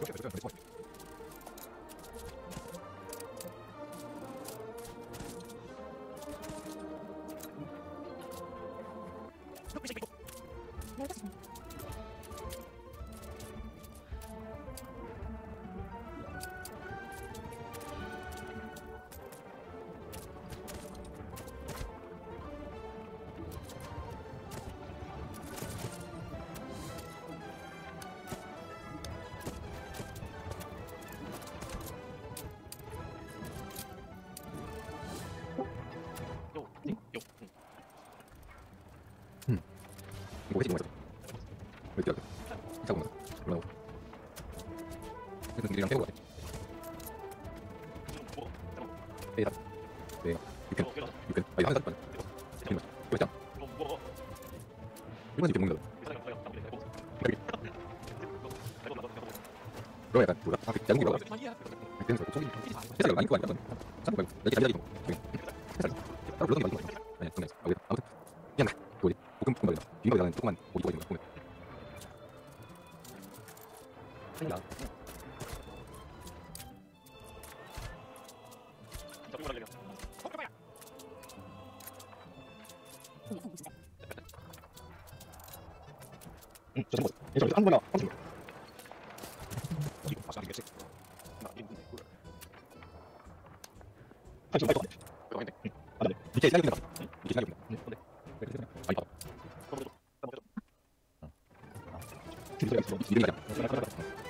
私も。 자국나 올라오고. 그래서 이랑 태우고 가야 돼. 에이다 네 6캔 6캔 아 이거 한 아, 사람 이거 이거 했잖아 일반 이렇게 먹는다 그럼 약간 뭐라? 아, 그 다 양국이라고 아, 그래서 속이 회사가 많이 구하니까 잠깐만 여기 자리 자리 좀 회사를 따로 불러서 많이 구하니까 아니야 아무튼 아무튼. 그냥 가 어디 볶음 볶음 말이야 빈밥에다가 조그만 오이 구워야 되는 거. 생겨. 응, 저 잠깐. 이거 아무거나. 지금 박사 나 이거 생각이 나. 밑에 생각이 나. 네. 그래. 아니, 봐. 좀 더. 좀 더. 아. 진짜 이거 이거